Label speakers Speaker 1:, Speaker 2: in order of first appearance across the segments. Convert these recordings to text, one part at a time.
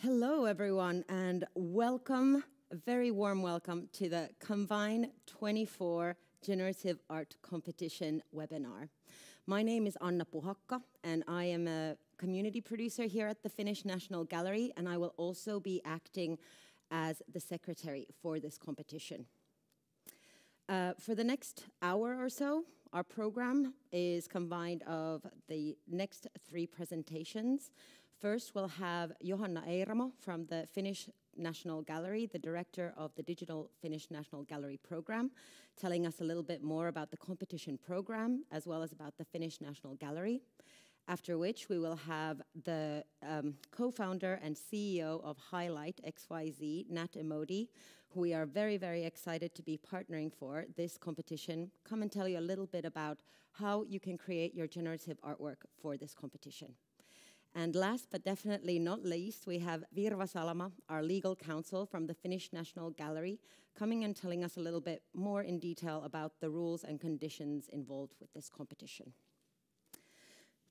Speaker 1: Hello, everyone, and welcome, a very warm welcome to the Combine 24 Generative Art Competition webinar. My name is Anna Puhakka, and I am a community producer here at the Finnish National Gallery, and I will also be acting as the secretary for this competition. Uh, for the next hour or so, our program is combined of the next three presentations. First, we'll have Johanna Eiramo from the Finnish National Gallery, the director of the Digital Finnish National Gallery program, telling us a little bit more about the competition program as well as about the Finnish National Gallery. After which, we will have the um, co founder and CEO of Highlight XYZ, Nat Emodi, who we are very, very excited to be partnering for this competition, come and tell you a little bit about how you can create your generative artwork for this competition. And last but definitely not least, we have Virva Salama, our legal counsel from the Finnish National Gallery, coming and telling us a little bit more in detail about the rules and conditions involved with this competition.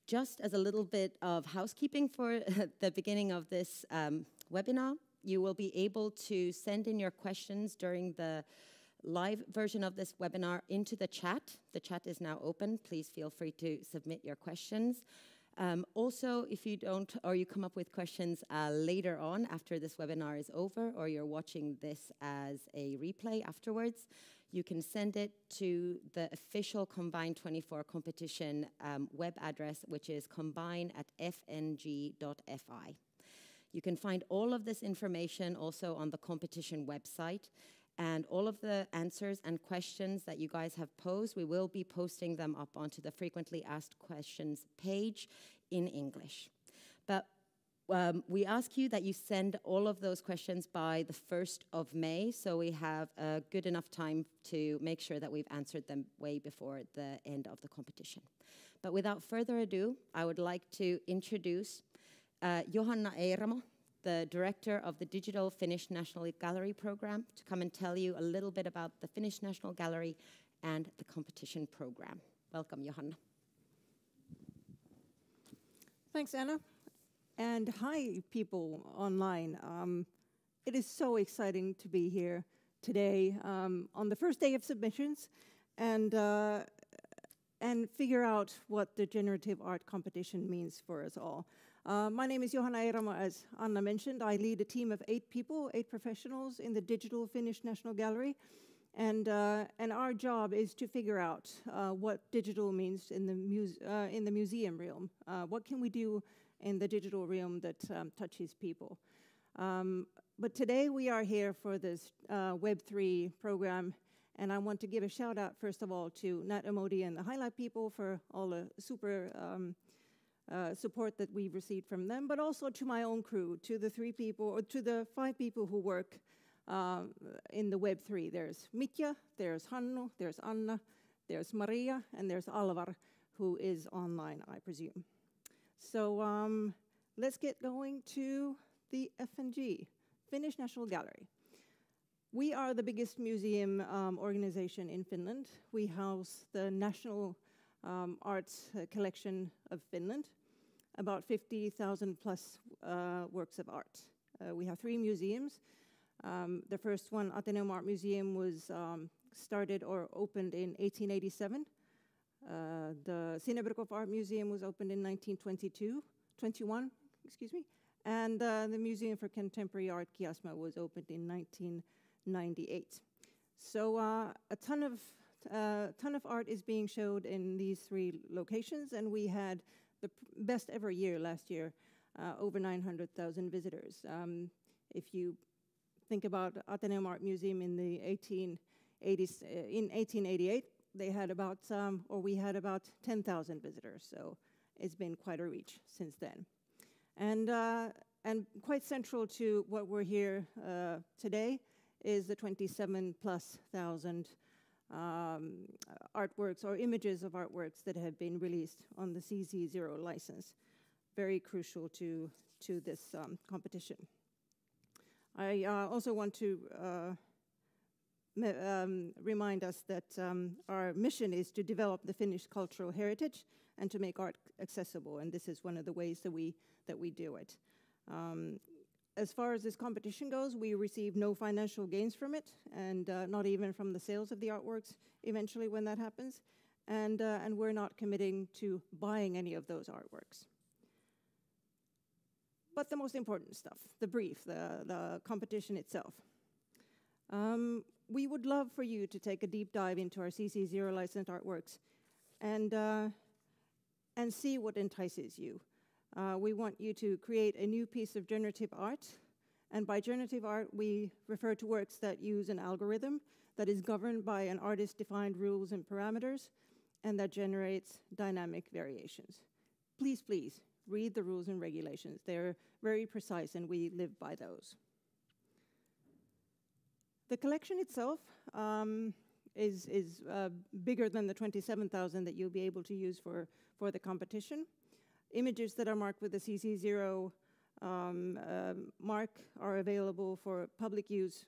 Speaker 1: Just as a little bit of housekeeping for the beginning of this um, webinar, you will be able to send in your questions during the live version of this webinar into the chat. The chat is now open. Please feel free to submit your questions. Um, also, if you don't, or you come up with questions uh, later on after this webinar is over, or you're watching this as a replay afterwards, you can send it to the official Combine 24 competition um, web address, which is combine at fng.fi. You can find all of this information also on the competition website. And all of the answers and questions that you guys have posed, we will be posting them up onto the frequently asked questions page in English. But um, we ask you that you send all of those questions by the 1st of May, so we have a good enough time to make sure that we've answered them way before the end of the competition. But without further ado, I would like to introduce uh, Johanna Eiramo, the director of the Digital Finnish National Gallery program, to come and tell you a little bit about the Finnish National Gallery and the competition program. Welcome, Johanna.
Speaker 2: Thanks, Anna. And hi, people online. Um, it is so exciting to be here today um, on the first day of submissions and, uh, and figure out what the generative art competition means for us all. Uh, my name is Johanna Eiramo, as Anna mentioned. I lead a team of eight people, eight professionals in the Digital Finnish National Gallery. And, uh, and our job is to figure out uh, what digital means in the, muse uh, in the museum realm. Uh, what can we do in the digital realm that um, touches people. Um, but today we are here for this uh, Web3 program, and I want to give a shout out, first of all, to Nat Emodi and the Highlight people for all the super um, uh, support that we've received from them, but also to my own crew, to the three people, or to the five people who work uh, in the Web3. There's Mitja, there's Hannu, there's Anna, there's Maria, and there's Alvar, who is online, I presume. So um, let's get going to the FNG, Finnish National Gallery. We are the biggest museum um, organization in Finland. We house the National um, Arts uh, Collection of Finland, about 50,000 plus uh, works of art. Uh, we have three museums. Um, the first one, Ateneum Art Museum, was um, started or opened in 1887. Uh, the Sinebrychoff Art Museum was opened in 1922, 21, excuse me, and uh, the Museum for Contemporary Art, Kiasma, was opened in 1998. So uh, a ton of uh, ton of art is being showed in these three locations, and we had the best ever year last year, uh, over 900,000 visitors. Um, if you think about Ateneum Art Museum in the 1880s, in 1888, they had about, um, or we had about 10,000 visitors. So it's been quite a reach since then. And, uh, and quite central to what we're here uh, today is the 27 plus thousand um, artworks or images of artworks that have been released on the CC0 license. Very crucial to, to this um, competition. I uh, also want to uh, um, remind us that um, our mission is to develop the Finnish cultural heritage and to make art accessible, and this is one of the ways that we that we do it. Um, as far as this competition goes, we receive no financial gains from it, and uh, not even from the sales of the artworks eventually when that happens. And, uh, and we're not committing to buying any of those artworks. But the most important stuff, the brief, the, the competition itself. Um, we would love for you to take a deep dive into our CC0 licensed artworks and, uh, and see what entices you. Uh, we want you to create a new piece of generative art. And by generative art, we refer to works that use an algorithm that is governed by an artist-defined rules and parameters and that generates dynamic variations. Please, please, read the rules and regulations. They're very precise and we live by those. The collection itself um, is, is uh, bigger than the 27,000 that you'll be able to use for, for the competition. Images that are marked with the CC0 um, uh, mark are available for public use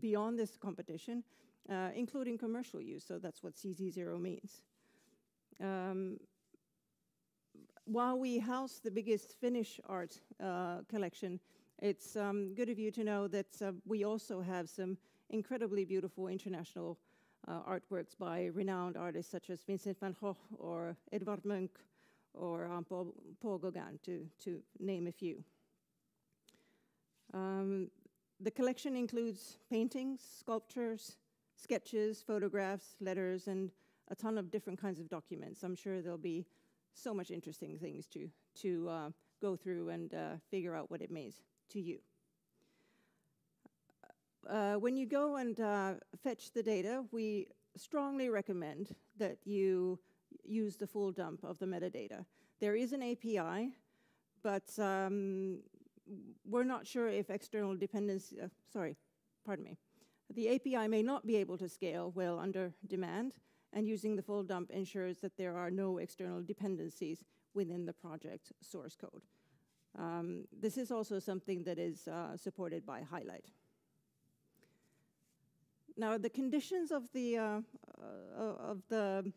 Speaker 2: beyond this competition, uh, including commercial use, so that's what CC0 means. Um, while we house the biggest Finnish art uh, collection, it's um, good of you to know that uh, we also have some incredibly beautiful international uh, artworks by renowned artists such as Vincent van Gogh or Edvard Munch or Paul, Paul, Gauguin, to, to name a few. Um, the collection includes paintings, sculptures, sketches, photographs, letters, and a ton of different kinds of documents. I'm sure there'll be so much interesting things to, to uh, go through and uh, figure out what it means to you. Uh, when you go and uh, fetch the data, we strongly recommend that you use the full dump of the metadata. There is an API, but um, we're not sure if external dependency, uh, sorry, pardon me. The API may not be able to scale well under demand, and using the full dump ensures that there are no external dependencies within the project source code. Um, this is also something that is uh, supported by Highlight. Now, the conditions of the, uh, uh, of the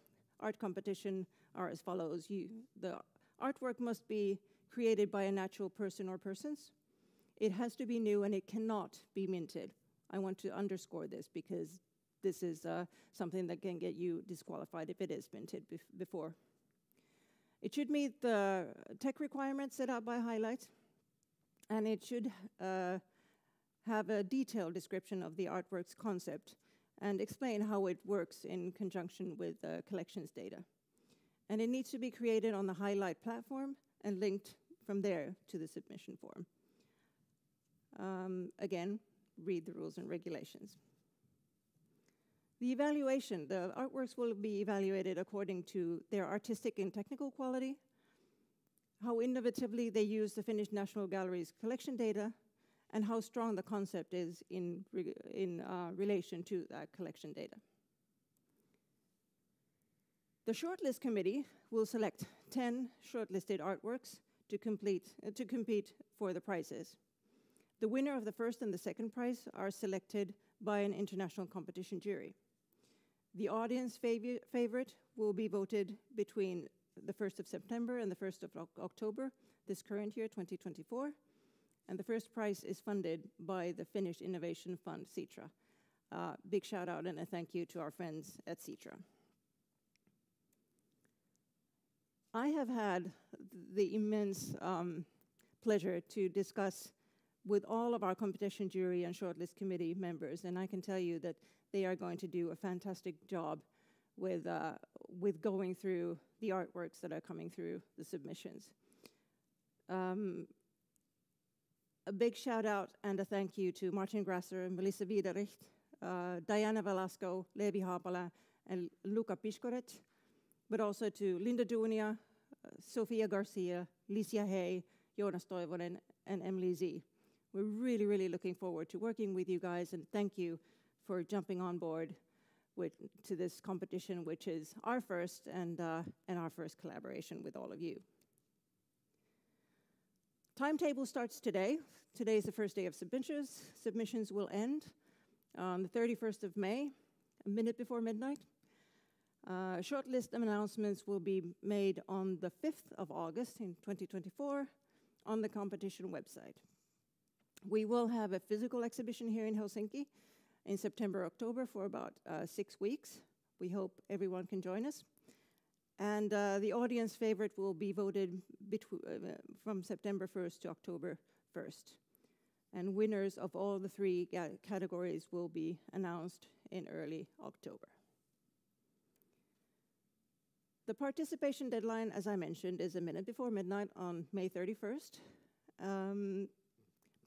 Speaker 2: art competition are as follows. You, the artwork must be created by a natural person or persons. It has to be new and it cannot be minted. I want to underscore this because this is uh, something that can get you disqualified if it is minted bef before. It should meet the tech requirements set out by Highlight, and it should uh, have a detailed description of the artwork's concept and explain how it works in conjunction with uh, collections data. And it needs to be created on the Highlight platform and linked from there to the submission form. Um, again, read the rules and regulations. The evaluation, the artworks will be evaluated according to their artistic and technical quality, how innovatively they use the Finnish National Gallery's collection data, and how strong the concept is in, re in uh, relation to that collection data. The shortlist committee will select 10 shortlisted artworks to, complete, uh, to compete for the prizes. The winner of the first and the second prize are selected by an international competition jury. The audience fav favorite will be voted between the 1st of September and the 1st of October this current year, 2024. And the first prize is funded by the Finnish Innovation Fund, Sitra. Uh, big shout out and a thank you to our friends at Sitra. I have had the immense um, pleasure to discuss with all of our competition jury and shortlist committee members, and I can tell you that they are going to do a fantastic job with, uh, with going through the artworks that are coming through the submissions. Um, a big shout out and a thank you to Martin Grasser, Melissa Wiederrecht, uh, Diana Velasco, Levi Haapala, and Luca Piskoret, but also to Linda Dounia, uh, Sofia Garcia, Licia He, Jonas Toivonen, and Emily Z. We're really, really looking forward to working with you guys, and thank you for jumping on board with, to this competition, which is our first and, uh, and our first collaboration with all of you. Timetable starts today. Today is the first day of submissions. Submissions will end on the 31st of May, a minute before midnight. Uh, shortlist announcements will be made on the 5th of August in 2024 on the competition website. We will have a physical exhibition here in Helsinki in September, October for about uh, six weeks. We hope everyone can join us. And uh, the audience favorite will be voted uh, from September 1st to October 1st. And winners of all the three categories will be announced in early October. The participation deadline, as I mentioned, is a minute before midnight on May 31st. Um,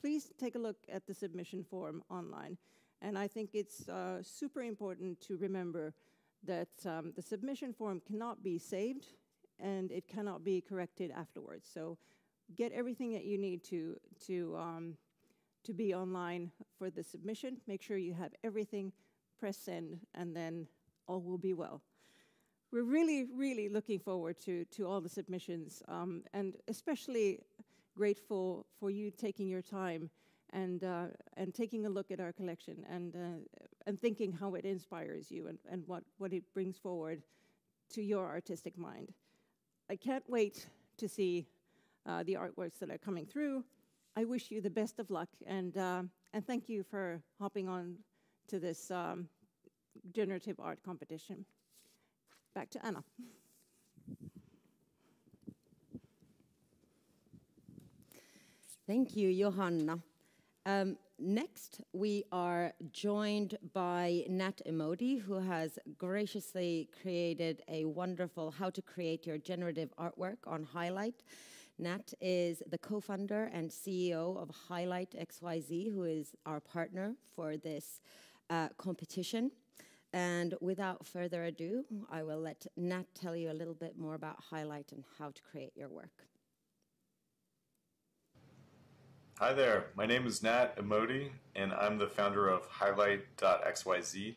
Speaker 2: please take a look at the submission form online. And I think it's uh, super important to remember that um, the submission form cannot be saved and it cannot be corrected afterwards. So get everything that you need to, to, um, to be online for the submission. Make sure you have everything, press send, and then all will be well. We're really, really looking forward to, to all the submissions um, and especially grateful for you taking your time and, uh, and taking a look at our collection and, uh, and thinking how it inspires you and, and what, what it brings forward to your artistic mind. I can't wait to see uh, the artworks that are coming through. I wish you the best of luck and, uh, and thank you for hopping on to this um, generative art competition. Back to Anna.
Speaker 1: Thank you, Johanna. Um, next, we are joined by Nat Emodi, who has graciously created a wonderful how to create your generative artwork on Highlight. Nat is the co-founder and CEO of Highlight XYZ, who is our partner for this uh, competition. And without further ado, I will let Nat tell you a little bit more about Highlight and how to create your work.
Speaker 3: Hi there, my name is Nat Emodi, and I'm the founder of Highlight.xyz,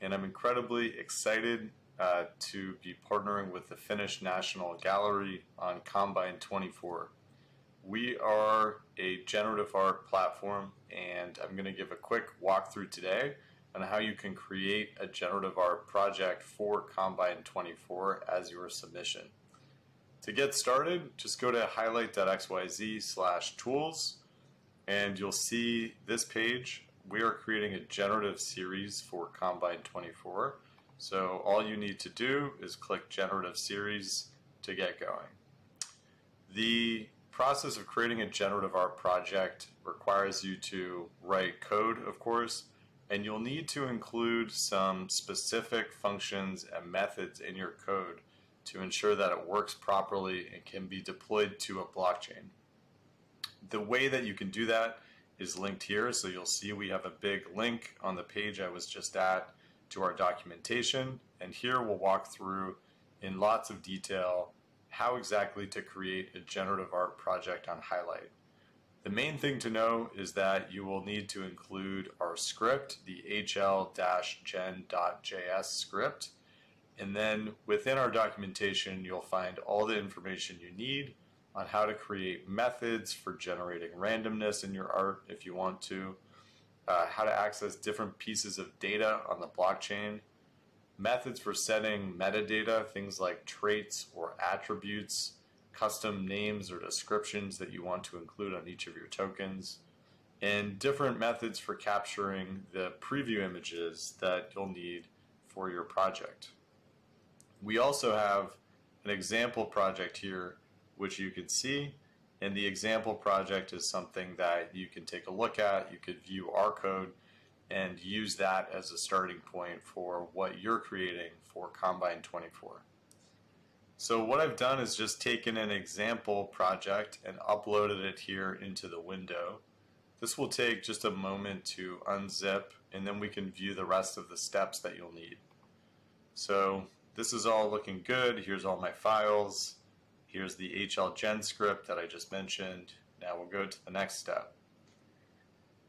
Speaker 3: and I'm incredibly excited uh, to be partnering with the Finnish National Gallery on Combine 24. We are a generative art platform, and I'm going to give a quick walkthrough today on how you can create a generative art project for Combine 24 as your submission. To get started, just go to highlight.xyz slash tools and you'll see this page. We are creating a generative series for Combine 24. So all you need to do is click generative series to get going. The process of creating a generative art project requires you to write code, of course, and you'll need to include some specific functions and methods in your code to ensure that it works properly and can be deployed to a blockchain. The way that you can do that is linked here. So you'll see we have a big link on the page I was just at to our documentation. And here we'll walk through in lots of detail how exactly to create a generative art project on Highlight. The main thing to know is that you will need to include our script, the hl-gen.js script, and then within our documentation you'll find all the information you need on how to create methods for generating randomness in your art if you want to, uh, how to access different pieces of data on the blockchain, methods for setting metadata, things like traits or attributes, custom names or descriptions that you want to include on each of your tokens, and different methods for capturing the preview images that you'll need for your project. We also have an example project here which you can see and the example project is something that you can take a look at. You could view our code and use that as a starting point for what you're creating for Combine 24. So what I've done is just taken an example project and uploaded it here into the window. This will take just a moment to unzip and then we can view the rest of the steps that you'll need. So this is all looking good. Here's all my files. Here's the HLGen script that I just mentioned. Now we'll go to the next step.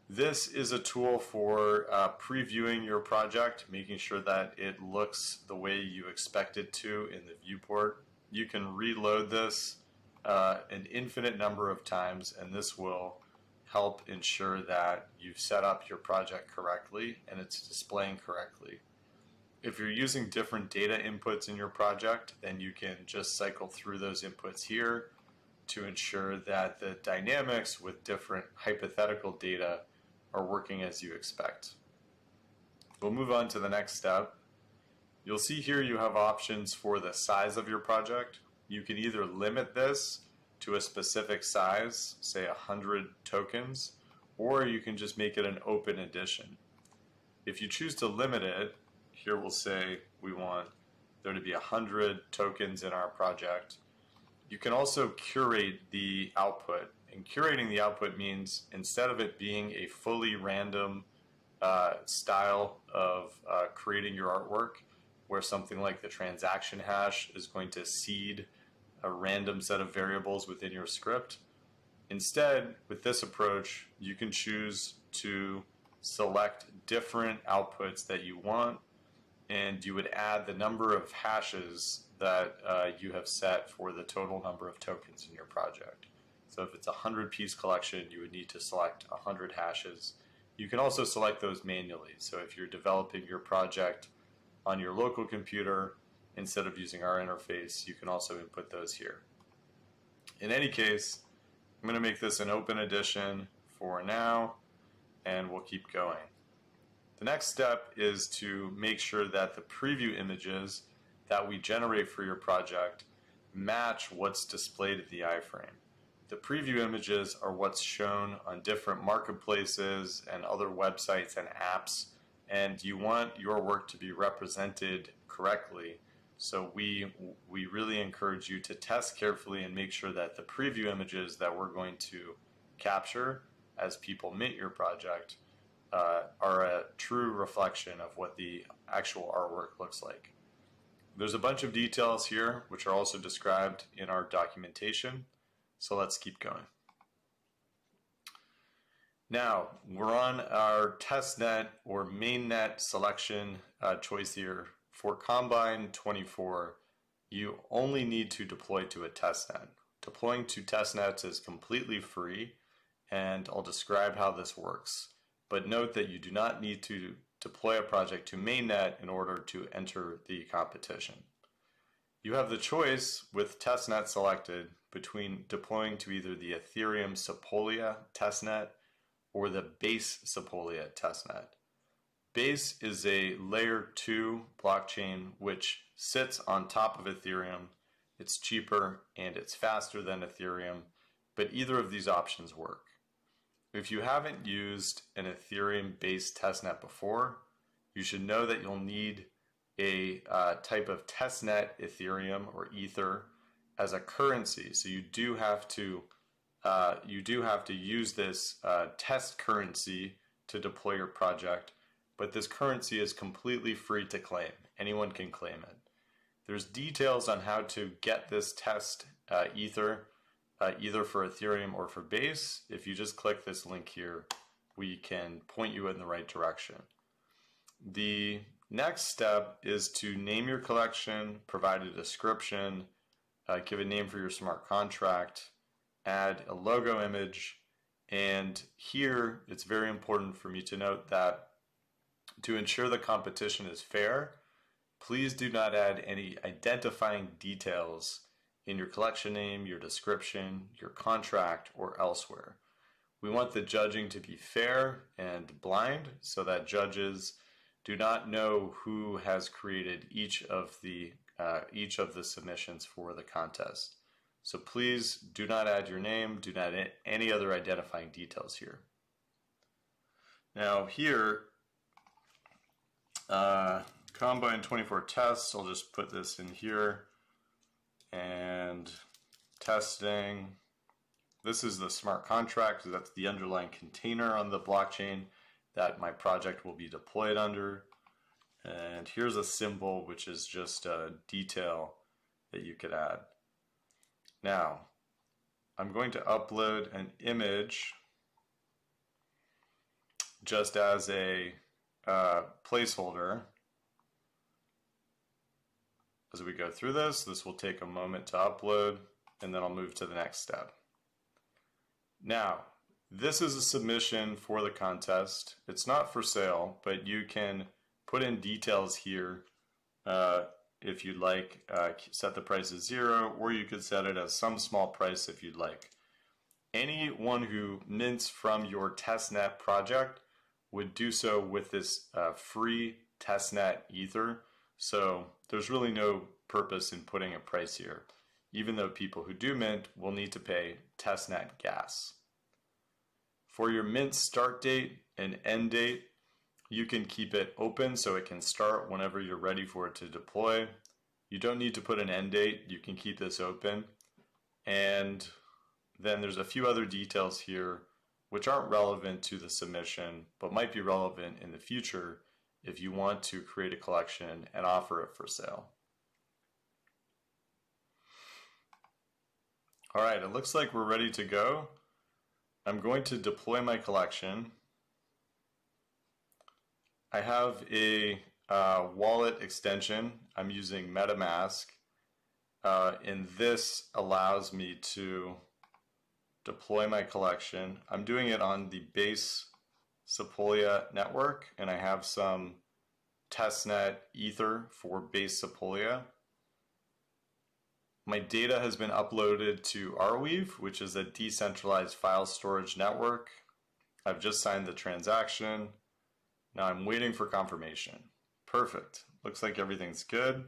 Speaker 3: This is a tool for uh, previewing your project, making sure that it looks the way you expect it to in the viewport. You can reload this uh, an infinite number of times and this will help ensure that you've set up your project correctly and it's displaying correctly. If you're using different data inputs in your project, then you can just cycle through those inputs here to ensure that the dynamics with different hypothetical data are working as you expect. We'll move on to the next step. You'll see here you have options for the size of your project. You can either limit this to a specific size, say 100 tokens, or you can just make it an open edition. If you choose to limit it, here we'll say we want there to be 100 tokens in our project. You can also curate the output. And curating the output means instead of it being a fully random uh, style of uh, creating your artwork, where something like the transaction hash is going to seed a random set of variables within your script. Instead, with this approach, you can choose to select different outputs that you want and you would add the number of hashes that uh, you have set for the total number of tokens in your project. So if it's a 100 piece collection, you would need to select 100 hashes. You can also select those manually. So if you're developing your project on your local computer, instead of using our interface, you can also input those here. In any case, I'm going to make this an open edition for now, and we'll keep going. The next step is to make sure that the preview images that we generate for your project match what's displayed at the iframe. The preview images are what's shown on different marketplaces and other websites and apps, and you want your work to be represented correctly. So we, we really encourage you to test carefully and make sure that the preview images that we're going to capture as people mint your project uh, are a true reflection of what the actual artwork looks like. There's a bunch of details here which are also described in our documentation, so let's keep going. Now, we're on our testnet or mainnet selection uh, choice here. For Combine 24, you only need to deploy to a testnet. Deploying to testnets is completely free, and I'll describe how this works but note that you do not need to deploy a project to mainnet in order to enter the competition. You have the choice with testnet selected between deploying to either the Ethereum Sepolia testnet or the Base Sepolia testnet. Base is a layer 2 blockchain which sits on top of Ethereum. It's cheaper and it's faster than Ethereum, but either of these options work. If you haven't used an Ethereum based testnet before, you should know that you'll need a uh, type of testnet Ethereum or Ether as a currency. So you do have to uh, you do have to use this uh, test currency to deploy your project, but this currency is completely free to claim. Anyone can claim it. There's details on how to get this test uh, Ether uh, either for Ethereum or for Base. If you just click this link here, we can point you in the right direction. The next step is to name your collection, provide a description, uh, give a name for your smart contract, add a logo image, and here it's very important for me to note that to ensure the competition is fair, please do not add any identifying details in your collection name, your description, your contract, or elsewhere. We want the judging to be fair and blind so that judges do not know who has created each of the uh, each of the submissions for the contest. So please do not add your name, do not add any other identifying details here. Now here, uh, Combine 24 tests, I'll just put this in here and testing. This is the smart contract, so that's the underlying container on the blockchain that my project will be deployed under. And here's a symbol, which is just a detail that you could add. Now, I'm going to upload an image just as a uh, placeholder as we go through this. This will take a moment to upload and then I'll move to the next step. Now, this is a submission for the contest. It's not for sale, but you can put in details here uh, if you'd like, uh, set the price as zero, or you could set it as some small price if you'd like. Anyone who mints from your testnet project would do so with this uh, free testnet ether. So there's really no purpose in putting a price here, even though people who do mint will need to pay testnet gas. For your mint start date and end date, you can keep it open so it can start whenever you're ready for it to deploy. You don't need to put an end date. You can keep this open. And then there's a few other details here which aren't relevant to the submission, but might be relevant in the future if you want to create a collection and offer it for sale. All right, it looks like we're ready to go. I'm going to deploy my collection. I have a uh, wallet extension. I'm using MetaMask. Uh, and this allows me to deploy my collection. I'm doing it on the base Sepolia network, and I have some testnet ether for base Sepolia. My data has been uploaded to Arweave, which is a decentralized file storage network. I've just signed the transaction. Now I'm waiting for confirmation. Perfect. Looks like everything's good.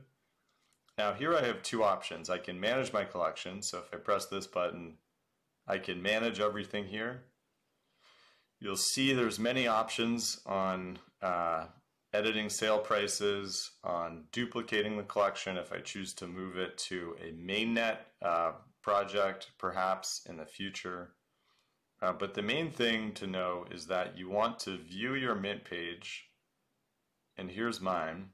Speaker 3: Now here I have two options. I can manage my collection. So if I press this button, I can manage everything here. You'll see there's many options on uh, editing sale prices, on duplicating the collection if I choose to move it to a mainnet uh, project perhaps in the future. Uh, but the main thing to know is that you want to view your mint page, and here's mine.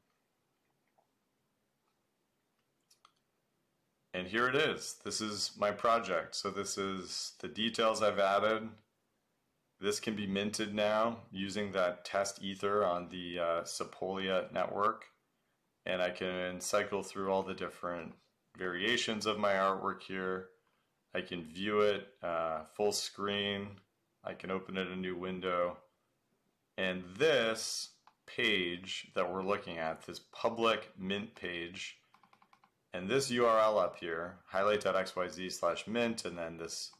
Speaker 3: And here it is. This is my project. So this is the details I've added. This can be minted now using that test ether on the uh, Sepolia network. And I can cycle through all the different variations of my artwork here. I can view it uh, full screen. I can open it a new window. And this page that we're looking at, this public mint page, and this URL up here, highlight.xyz slash mint, and then this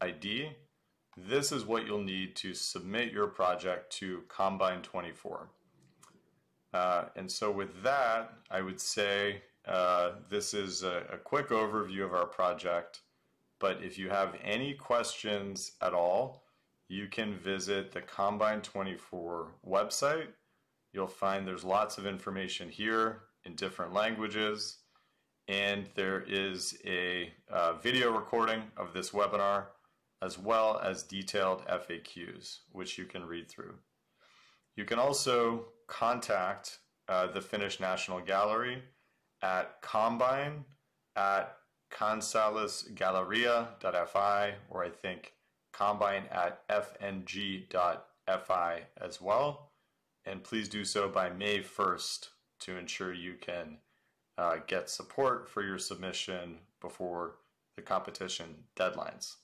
Speaker 3: ID, this is what you'll need to submit your project to Combine 24. Uh, and so with that, I would say uh, this is a, a quick overview of our project. But if you have any questions at all, you can visit the Combine 24 website. You'll find there's lots of information here in different languages and there is a uh, video recording of this webinar as well as detailed FAQs, which you can read through. You can also contact uh, the Finnish National Gallery at combine at kansallisgalleria.fi or I think combine at fng.fi as well. And please do so by May 1st to ensure you can uh, get support for your submission before the competition deadlines.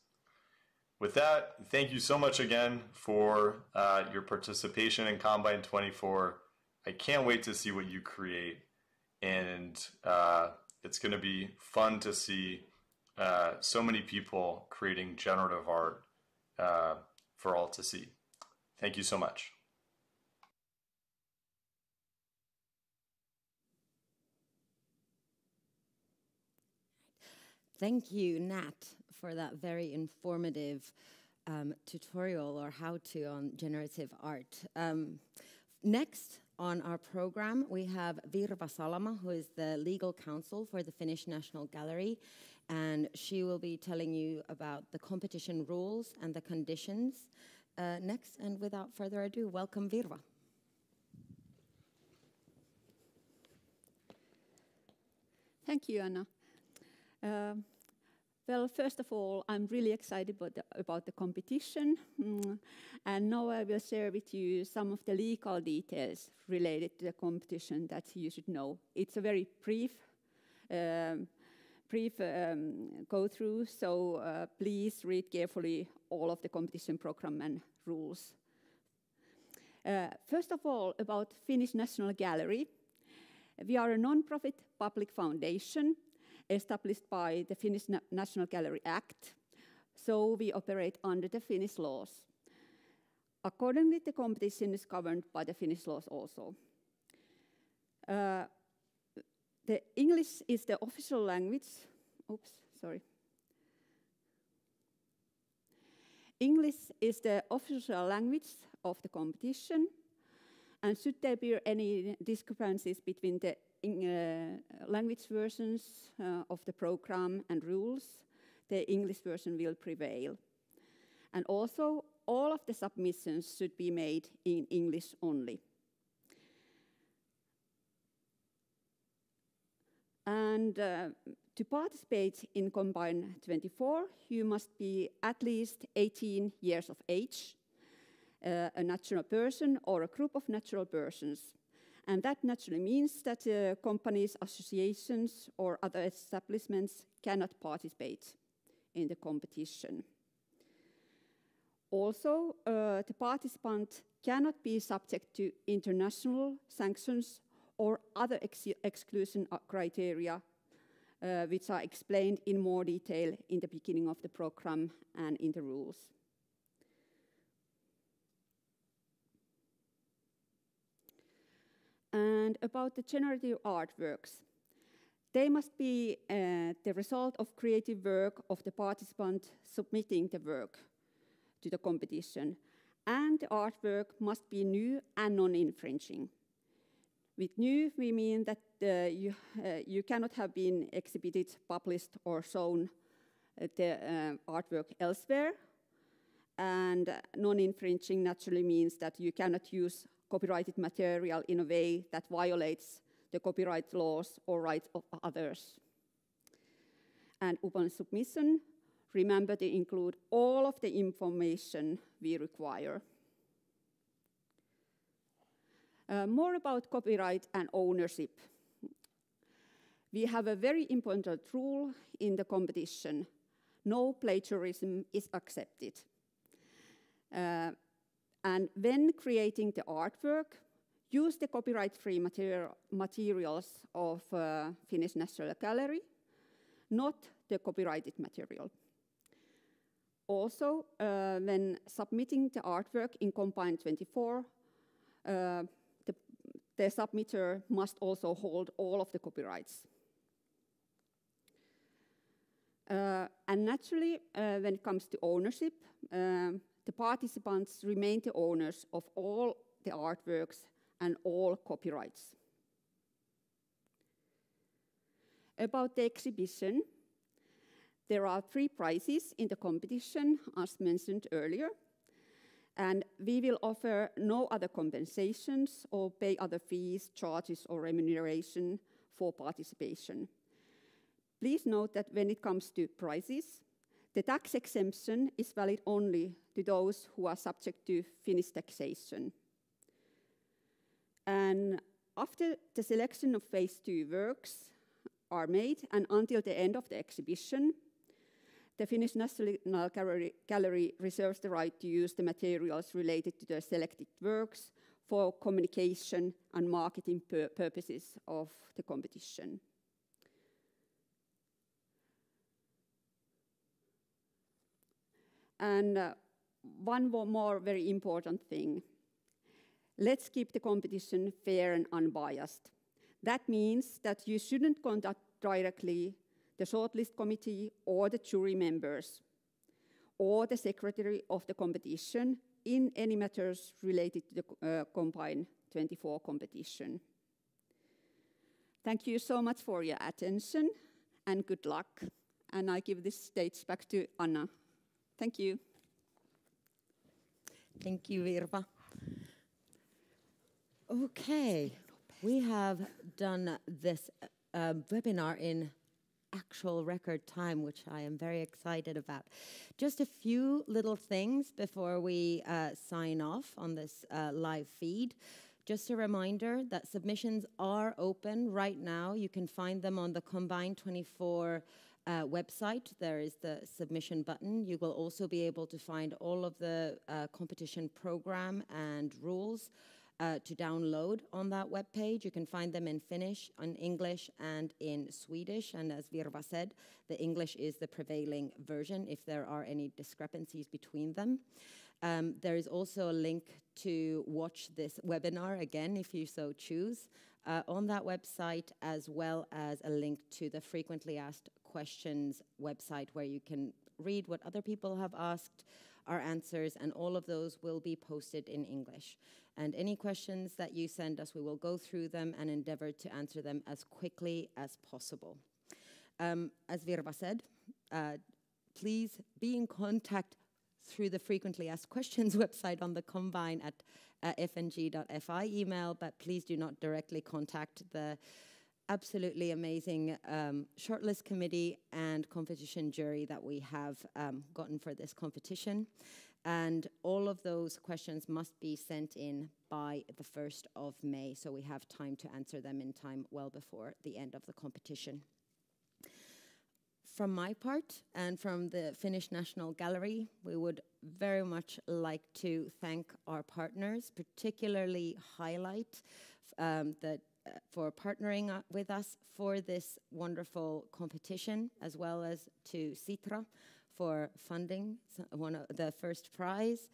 Speaker 3: With that, thank you so much again for uh, your participation in Combine 24. I can't wait to see what you create, and uh, it's going to be fun to see uh, so many people creating generative art uh, for all to see. Thank you so much.
Speaker 1: Thank you, Nat, for that very informative um, tutorial or how-to on generative art. Um, next on our program, we have Virva Salama, who is the legal counsel for the Finnish National Gallery, and she will be telling you about the competition rules and the conditions. Uh, next, and without further ado, welcome Virva.
Speaker 4: Thank you, Anna. Um, well, first of all, I'm really excited about the, about the competition. Mm, and now I will share with you some of the legal details related to the competition that you should know. It's a very brief, um, brief um, go through, so uh, please read carefully all of the competition program and rules. Uh, first of all, about Finnish National Gallery. We are a non-profit public foundation established by the Finnish Na National Gallery Act, so we operate under the Finnish laws. Accordingly, the competition is governed by the Finnish laws also. Uh, the English is the official language. Oops, sorry. English is the official language of the competition, and should there be any discrepancies between the uh, language versions uh, of the program and rules, the English version will prevail. And also, all of the submissions should be made in English only. And uh, to participate in Combine 24, you must be at least 18 years of age, uh, a natural person or a group of natural persons. And that naturally means that uh, companies, associations, or other establishments cannot participate in the competition. Also, uh, the participant cannot be subject to international sanctions or other ex exclusion uh, criteria uh, which are explained in more detail in the beginning of the program and in the rules. And about the generative artworks, they must be uh, the result of creative work of the participant submitting the work to the competition. And the artwork must be new and non-infringing. With new, we mean that uh, you, uh, you cannot have been exhibited, published, or shown uh, the uh, artwork elsewhere. And non-infringing naturally means that you cannot use copyrighted material in a way that violates the copyright laws or rights of others. And upon submission, remember to include all of the information we require. Uh, more about copyright and ownership. We have a very important rule in the competition. No plagiarism is accepted. Uh, and when creating the artwork, use the copyright-free material, materials of uh, Finnish National Gallery, not the copyrighted material. Also, uh, when submitting the artwork in Combine 24, uh, the, the submitter must also hold all of the copyrights. Uh, and naturally, uh, when it comes to ownership, um, the participants remain the owners of all the artworks and all copyrights. About the exhibition, there are three prizes in the competition, as mentioned earlier, and we will offer no other compensations or pay other fees, charges, or remuneration for participation. Please note that when it comes to prizes, the tax exemption is valid only to those who are subject to Finnish taxation. And after the selection of phase two works are made and until the end of the exhibition, the Finnish National Gallery, reserves the right to use the materials related to the selected works for communication and marketing pur purposes of the competition. And uh, one more very important thing. Let's keep the competition fair and unbiased. That means that you shouldn't contact directly the shortlist committee or the jury members or the secretary of the competition in any matters related to the uh, Combine 24 competition. Thank you so much for your attention and good luck. And I give this stage back to Anna. Thank you.
Speaker 1: Thank you, Virva. Okay, we have done this uh, webinar in actual record time, which I am very excited about. Just a few little things before we uh, sign off on this uh, live feed. Just a reminder that submissions are open right now. You can find them on the Combine 24 uh, website, there is the submission button. You will also be able to find all of the uh, competition program and rules uh, to download on that web page. You can find them in Finnish, in English, and in Swedish. And as Virva said, the English is the prevailing version if there are any discrepancies between them. Um, there is also a link to watch this webinar again if you so choose uh, on that website, as well as a link to the frequently asked questions website where you can read what other people have asked, our answers, and all of those will be posted in English. And any questions that you send us, we will go through them and endeavor to answer them as quickly as possible. Um, as Virva said, uh, please be in contact through the frequently asked questions website on the Combine at uh, fng.fi email, but please do not directly contact the absolutely amazing um, shortlist committee and competition jury that we have um, gotten for this competition. And all of those questions must be sent in by the 1st of May, so we have time to answer them in time well before the end of the competition. From my part and from the Finnish National Gallery, we would very much like to thank our partners, particularly Highlight, um, that uh, for partnering uh, with us for this wonderful competition, as well as to Sitra for funding one of the first prize.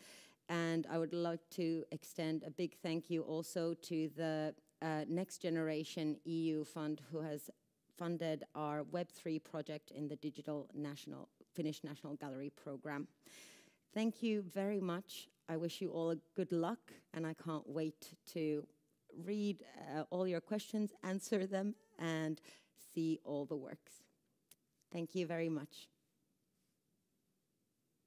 Speaker 1: And I would like to extend a big thank you also to the uh, Next Generation EU Fund, who has funded our Web3 project in the Digital National Finnish National Gallery program. Thank you very much. I wish you all good luck, and I can't wait to read uh, all your questions, answer them, and see all the works. Thank you very much.